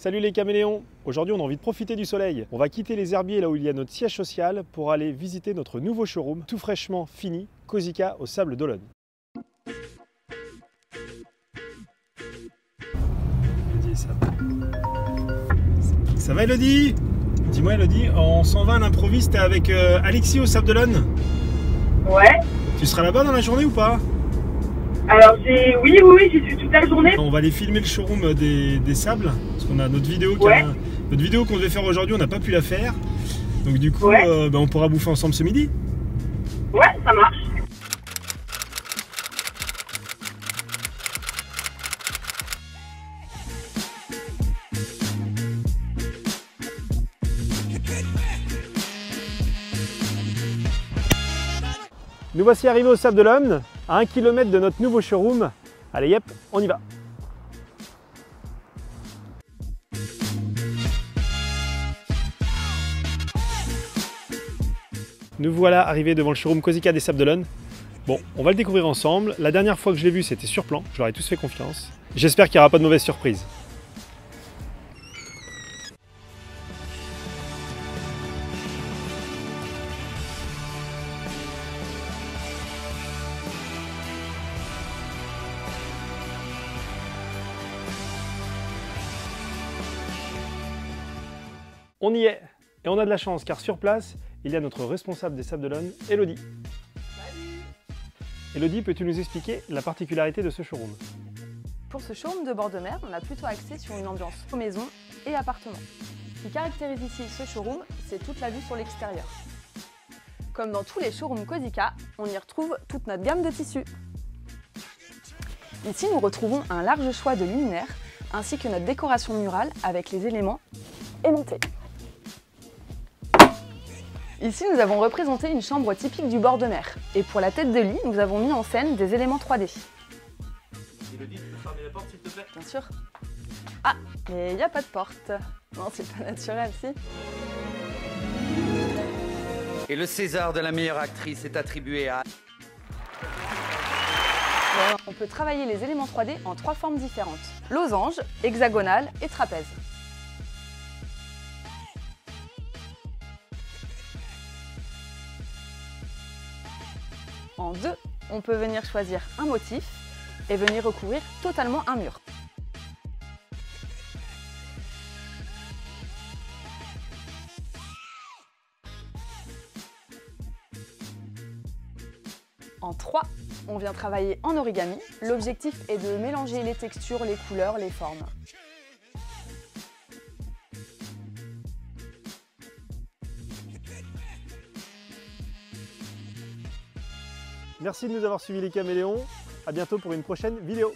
Salut les caméléons Aujourd'hui on a envie de profiter du soleil. On va quitter les herbiers là où il y a notre siège social pour aller visiter notre nouveau showroom tout fraîchement fini, Cosica au Sable d'Olonne. Ça va? Elodie? Dis-moi Elodie, on s'en va à l'improviste avec euh, Alexis au Sable d'Olonne? Ouais. Tu seras là-bas dans la journée ou pas? Alors j'ai oui oui oui j'y suis toute la journée. On va aller filmer le showroom des, des sables, parce qu'on a notre vidéo qui Ouais. a- notre vidéo qu'on devait faire aujourd'hui, on n'a pas pu la faire. Donc du coup, Ouais. euh, bah, on pourra bouffer ensemble ce midi. Ouais ça marche. Nous voici arrivés au Sable d'Olonne, à 1 km de notre nouveau showroom. Allez, yep, on y va. Nous voilà arrivés devant le showroom Cosica des Sables. Bon, on va le découvrir ensemble. La dernière fois que je l'ai vu, c'était sur plan. Je leur ai tous fait confiance. J'espère qu'il n'y aura pas de mauvaise surprise. On y est Et on a de la chance car sur place, il y a notre responsable des Sables d'Olonne, Elodie. Elodie, peux-tu nous expliquer la particularité de ce showroom? Pour ce showroom de bord de mer, on a plutôt axé sur une ambiance maison et appartement. Ce qui caractérise ici ce showroom, c'est toute la vue sur l'extérieur. Comme dans tous les showrooms Codica, on y retrouve toute notre gamme de tissus. Ici, nous retrouvons un large choix de luminaires ainsi que notre décoration murale avec les éléments aimantés. Ici, nous avons représenté une chambre typique du bord de mer. Et pour la tête de lit, nous avons mis en scène des éléments 3D. Elodie, tu peux fermer la porte s'il te plaît Bien sûr. Ah, mais il n'y a pas de porte. Non, c'est pas naturel, si. Et le César de la meilleure actrice est attribué à on peut travailler les éléments 3D en trois formes différentes. Losange, hexagonale et trapèze. En deux, on peut venir choisir un motif et venir recouvrir totalement un mur. En 3, on vient travailler en origami. L'objectif est de mélanger les textures, les couleurs, les formes. Merci de nous avoir suivis les caméléons. À bientôt pour une prochaine vidéo.